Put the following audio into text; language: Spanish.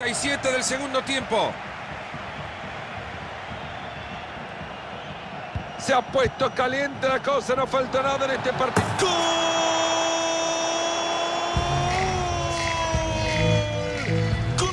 37 del segundo tiempo. Se ha puesto caliente la cosa, no falta nada en este partido. ¡Gol!